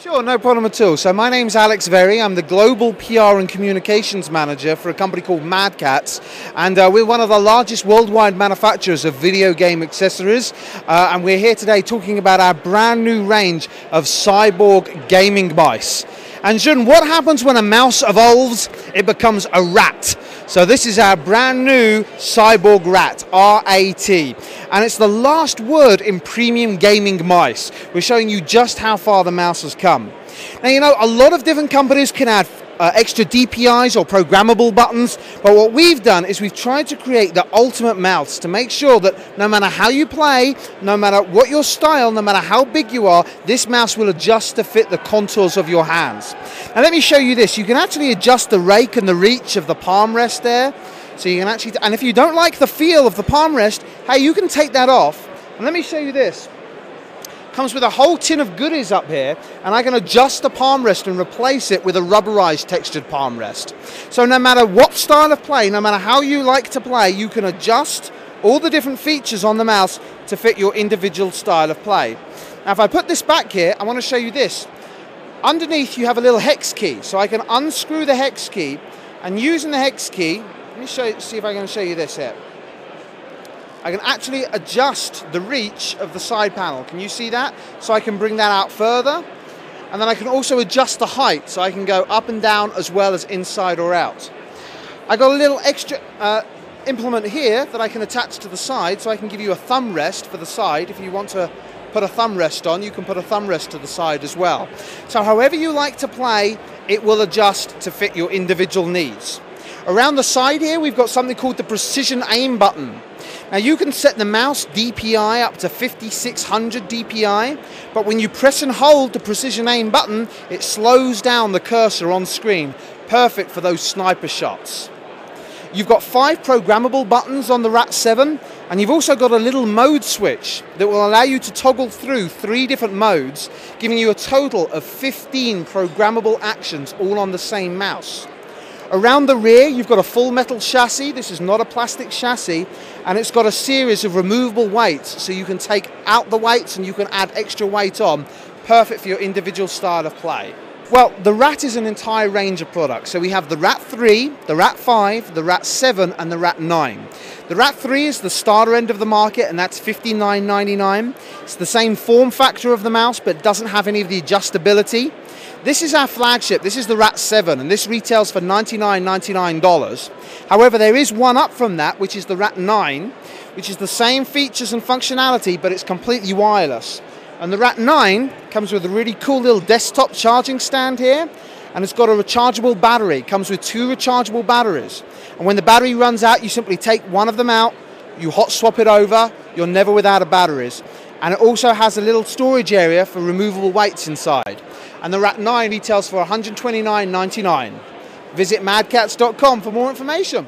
Sure, no problem at all. So my name's Alex Verrey. I'm the global PR and communications manager for a company called Mad Catz, and uh, we're one of the largest worldwide manufacturers of video game accessories. Uh, and we're here today talking about our brand new range of cyborg gaming mice. And Jun, what happens when a mouse evolves? It becomes a rat. So this is our brand new Cyborg Rat, RAT. And it's the last word in premium gaming mice. We're showing you just how far the mouse has come. Now, you know, a lot of different companies can add uh, extra DPIs or programmable buttons. But what we've done is we've tried to create the ultimate mouse to make sure that no matter how you play, no matter what your style, no matter how big you are, this mouse will adjust to fit the contours of your hands. Now let me show you this. You can actually adjust the rake and the reach of the palm rest there. So you can actually, and if you don't like the feel of the palm rest, hey, you can take that off. And let me show you this comes with a whole tin of goodies up here, and I can adjust the palm rest and replace it with a rubberized textured palm rest. So no matter what style of play, no matter how you like to play, you can adjust all the different features on the mouse to fit your individual style of play. Now if I put this back here, I want to show you this. Underneath you have a little hex key, so I can unscrew the hex key, and using the hex key, let me show, see if I can show you this here. I can actually adjust the reach of the side panel. Can you see that? So I can bring that out further. And then I can also adjust the height so I can go up and down as well as inside or out. I got a little extra uh, implement here that I can attach to the side so I can give you a thumb rest for the side. If you want to put a thumb rest on, you can put a thumb rest to the side as well. So however you like to play, it will adjust to fit your individual needs. Around the side here, we've got something called the precision aim button. Now you can set the mouse DPI up to 5600 DPI, but when you press and hold the precision aim button, it slows down the cursor on screen, perfect for those sniper shots. You've got five programmable buttons on the RAT7, and you've also got a little mode switch that will allow you to toggle through three different modes, giving you a total of 15 programmable actions all on the same mouse. Around the rear, you've got a full metal chassis. This is not a plastic chassis, and it's got a series of removable weights, so you can take out the weights and you can add extra weight on. Perfect for your individual style of play. Well, the RAT is an entire range of products. So we have the RAT 3, the RAT 5, the RAT 7, and the RAT 9. The RAT 3 is the starter end of the market, and that's $59.99. It's the same form factor of the mouse, but doesn't have any of the adjustability. This is our flagship. This is the RAT 7, and this retails for $99.99. However, there is one up from that, which is the RAT 9, which is the same features and functionality, but it's completely wireless. And the RAT 9 comes with a really cool little desktop charging stand here, and it's got a rechargeable battery. It comes with two rechargeable batteries. And when the battery runs out, you simply take one of them out, you hot swap it over, you're never without a batteries. And it also has a little storage area for removable weights inside and the RAT 9 retails for $129.99. Visit madcatz.com for more information.